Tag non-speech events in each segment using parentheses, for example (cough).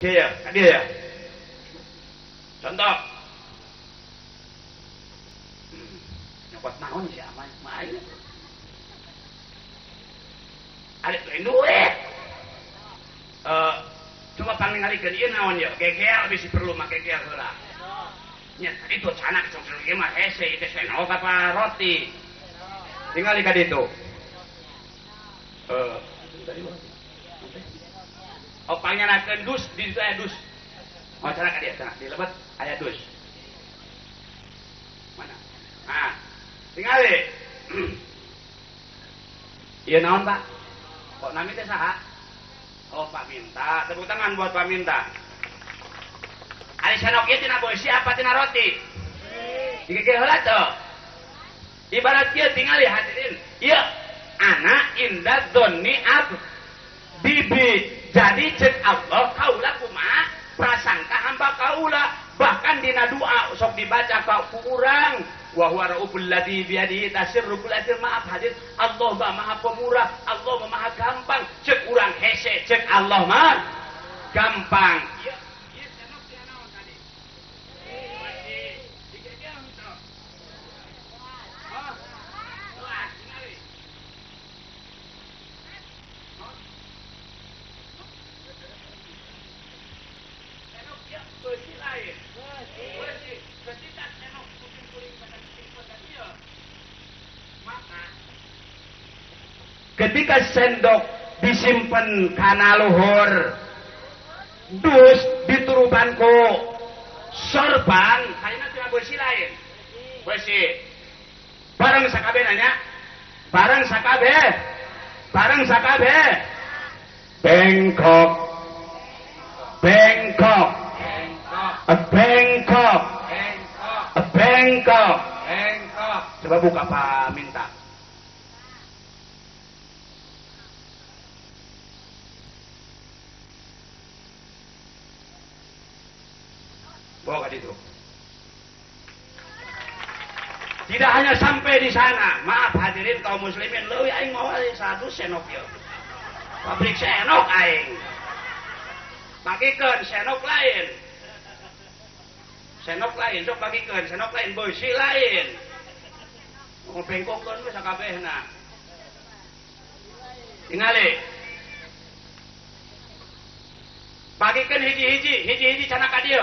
Dia ya, dia ya. Iya, iya. Contoh. Nyokot naon si ama, main. Ada lain duit. Eh, cuma paling ke dia naon ya, geger bisa perlu make geger lah, Nya tadi tuh sanak cong sel mah hese itu seno apa roti. Tinggal di kaditu. Eh, tadi roti. Oh, nak dus di saya dus masyarakat dia sana di lebat ayah dus mana ah tinggal (clears throat) iya naon pak kok nami teh saha oh pak minta tepuk tangan buat pak minta ada sanok nak iya tina bosi apa tina roti dikekeh iya, iya, heula tuh ibarat dia tingali hadirin Iya, anak indah doni ab bibi jadi cek Allah kaulah kuma prasangka hamba kaulah bahkan dina doa sok dibaca kau kurang, urang wa huwa rauful ladzi bi yadihi tasirru maaf hadir Allah maha pemurah Allah maha gampang cek urang hese cek Allah mah gampang ya ketika sendok disimpan karena luhur dus diturubanku sorban kayaknya tidak bersih lain bersih barang sakabe nanya barang sakabe barang sakabe bengkok bengkok bengkok bengkok bengkok coba buka pak minta Bawa situ. Tidak hanya sampai di sana. Maaf hadirin kaum muslimin, leuwih aing mau satu senok yuk. Ya. Pabrik senok aing. Pakikeun senok lain. Senok lain sok pakikeun, senok lain beusi lain. Mau bisa geus sakabehna. Tingali. Pakikeun hiji-hiji, hiji-hiji cana ka dieu.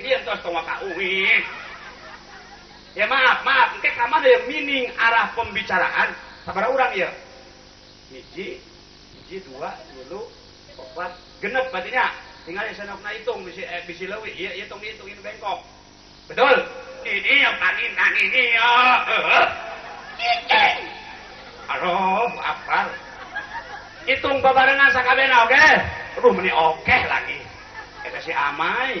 dia tuh tong kauwi. Ya maaf, maaf, engke kamar mana yang mining arah pembicaraan sabar orang ya. Hiji, hiji dua, dulu, opat, genep batinya. Tinggal yang sanokna hitung bisi eh, bisi leuwih, ieu iya, bengkok. Betul. Ini yang paninan ini ya. Aduh, apal. Hitung babarengan sakabehna oke. Okay? Aduh meni oke okay lagi. Eh, si Amai.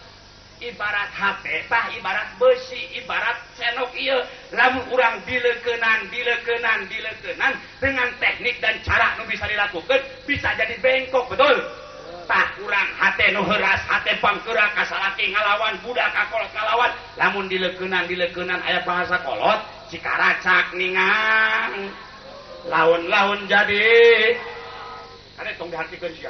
ibarat HPtah ibarat besi ibaratok namun kurang dilekenan dilekenan di lekenan dengan teknik dan cara yang bisa dilakukan bisa jadi bengkok betul tak kurangpanghalawanwan namun dilekenan di lekenan ayat bahasa kolot jikacaningan laun-laun jadi adahati kerja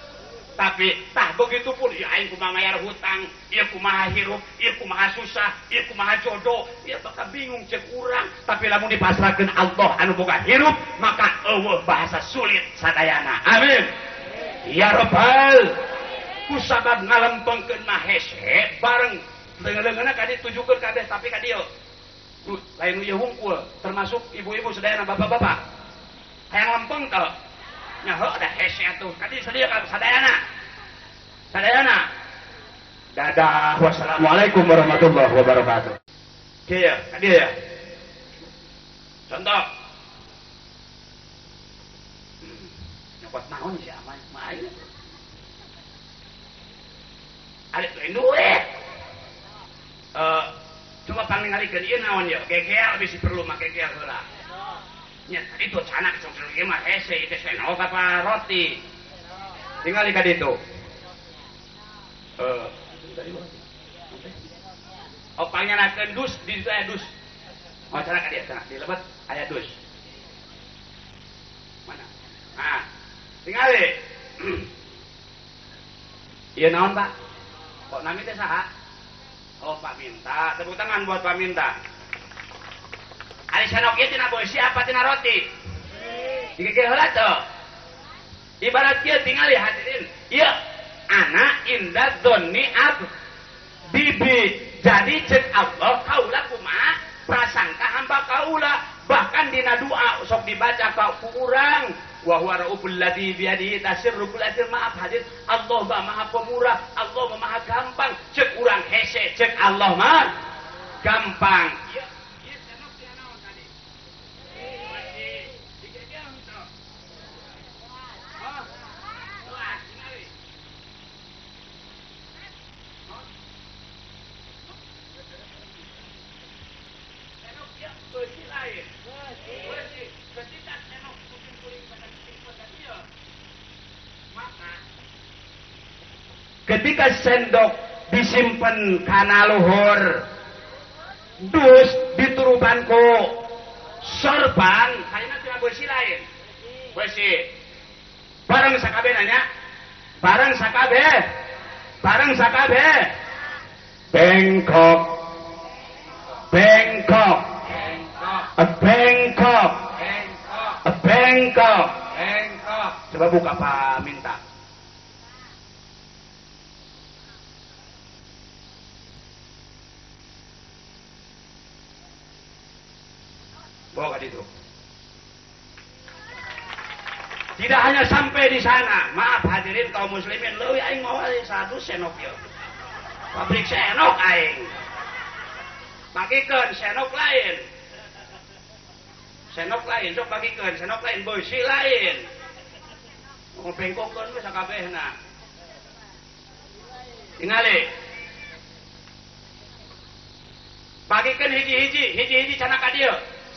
tapi tah begitu pun ya aing kumaha mayar hutang ya kumaha hirup ya kumaha susah ya kumaha jodoh ya bakal bingung cek urang tapi lamun dipasrahkeun Allah anu boga hirup maka eueuh bahasa sulit sadayana amin ya rabbal kusabab ngalempengkeun mah hese bareng dengerengeuna ka ditujukeun kabeh tapi ka dieu lain ieu hungkul termasuk ibu-ibu sadayana, bapak-bapak hayang lempeng teh nah ada esnya tuh kati sediakan sadayana sadayana dadah wassalamualaikum warahmatullahi wabarakatuh kaya kati iya ya contoh nyokot naon sih aman main ada tuh yang duit eh, cuma paling hari ke dia naon ya kekeal bisa perlu makekeal kekeal itu anak hese itu senoga pak roti tinggal ikat itu eh oh pangenakan dus di saya dus oh cara dia sana di lebat dus mana ah tinggal (clears throat) iya naon pak kok namanya teh saha oh pak minta tepuk tangan buat pak minta Ali sanok ieu tina apa tina roti? Dikikir heula tuh. Ibarat tinggal ya hadirin, ieu iya, anak indah doni ab bibi. Jadi cek Allah kaulah kumaha prasangka hamba kaulah bahkan dina doa sok dibaca ka kurang wa huwa rauful ladzi bi yadihi asir maaf hadir Allah ba maha pemurah Allah maha gampang cek urang hese cek Allah mah gampang ketika sendok disimpan karena luhur dus diturupanku sorban kayaknya cuma bersih lain bersih barang sakabe nanya barang sakabe barang sakabe bengkok bengkok bengkok bengkok bengkok coba buka pak minta Bawa situ. Tidak hanya sampai di sana. Maaf hadirin kaum muslimin, leuwih aing mau satu senok ya. Pabrik senok aing. Pakikeun senok lain. Senok lain, sok pakikeun senok lain, beusi lain. Ngopengkongkeun wis sakabehna. Tingali. Pakikeun hiji-hiji, hiji-hiji cana ka dieu.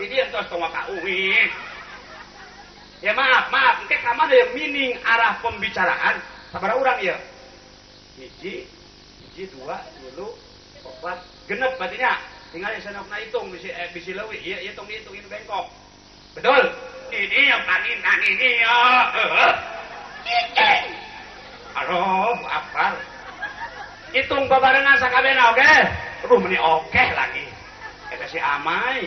di dia tos Kak uwi. Ya maaf, maaf, engke Kamu ada yang mining arah pembicaraan sabara orang ya. Iji, iji dua, dulu, empat, genep batinya. Tinggal yang sanokna hitung bisi eh, bisi hitung hitung itu bengkok. Betul. Ini yang paling paninan ini ya. Cincin. Aduh, apa? Hitung babarengan sakabehna oke. Okay? Aduh meni oke okay lagi. Eta si Amai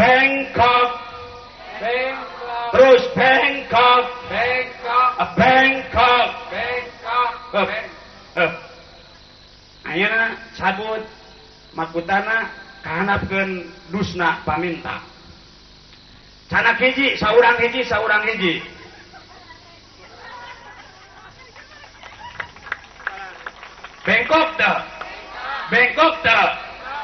Haiko terus pengkoanahanaap ah, eh, eh. dusna pataji seorangji seorangji bengkok bengkok de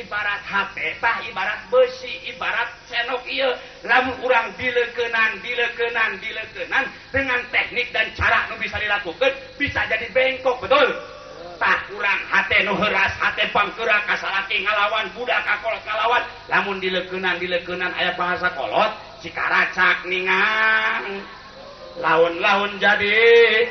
ibarat HPtah ibarat bersi ibarat senok ram kurang di lekenan di lekenan di lekenan dengan teknik dan cara bisa dilakukan bisa jadi bengkok betul tak ulangpang kaslawan Budakkalawan namun dilekenan di lekenan Ayah bahasakolot Ccaningan laun-laun jadihati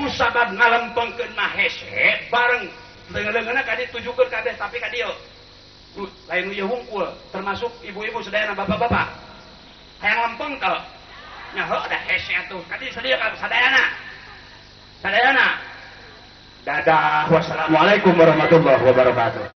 usahabat ngalempeng ke mahesh bareng dengan kadi tujukan kadeh tapi kadi lain uya hungkul termasuk ibu-ibu sedaya bapak-bapak hayang lempeng tau nyaho ada hesnya tuh kadi sedaya kalau sadayana sadayana dadah wassalamualaikum warahmatullahi wabarakatuh